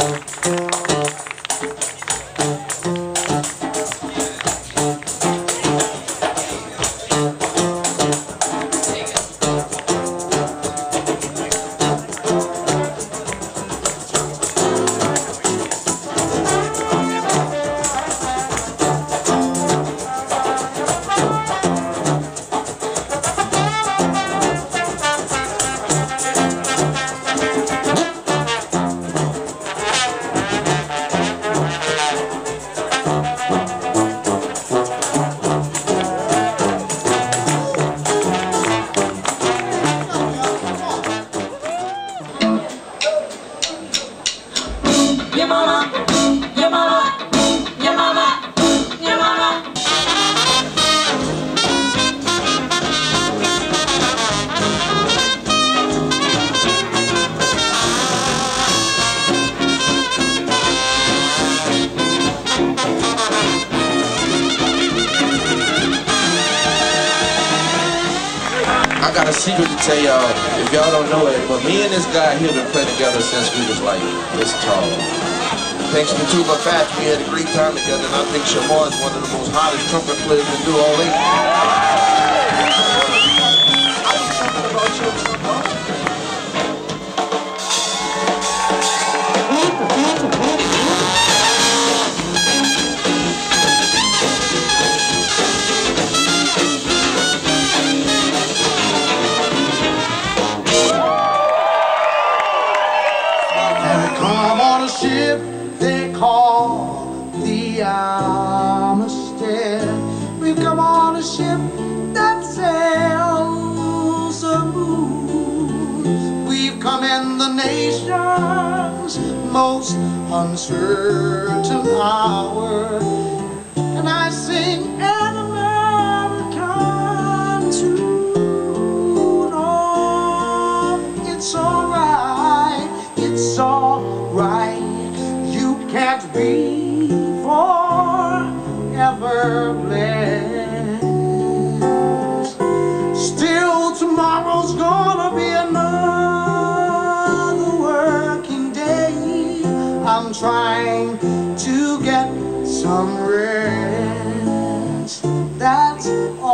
Música I got a secret to tell y'all, if y'all don't know it, but me and this guy here been playing together since we was like this tall. Thanks to Tuba Fat, we had a great time together, and I think Shamarr is one of the most hottest trumpet players to do all eight. the nation's most uncertain hour. And I sing an American tune. Oh, it's alright, it's alright. You can't be forever blessed. Still, tomorrow's gonna be. some rest. That's all.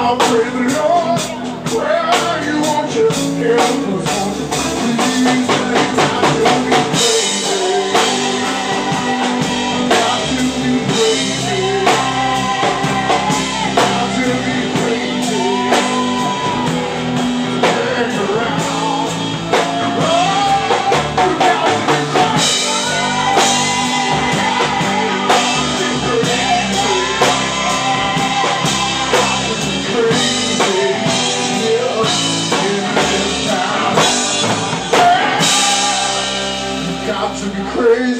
I'll pray the Lord, where you? Want your help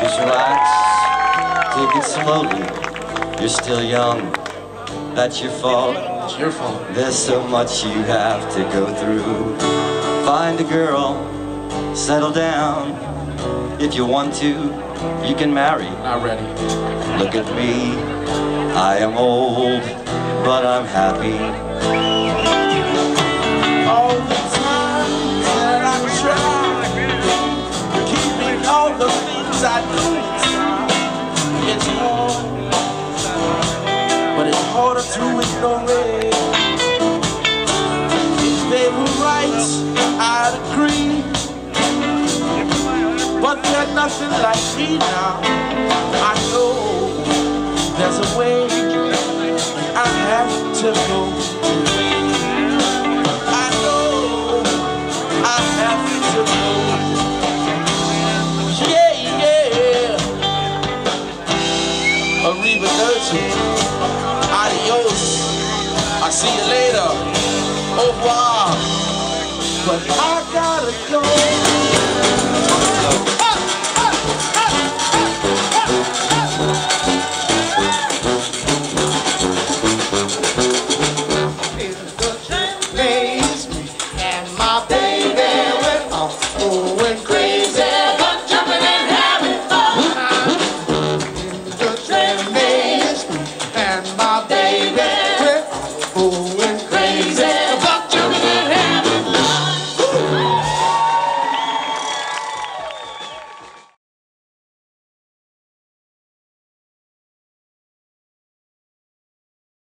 Just relax. Take it slowly. You're still young. That's your fault. It's your fault. There's so much you have to go through. Find a girl. Settle down. If you want to, you can marry. Not ready. Look at me. I am old, but I'm happy. Oh. Harder to it. If they were right, I'd agree, but they're nothing like me now. I know there's a way I have to go. See you later. Au revoir. But I gotta go. Pays me my baby went off.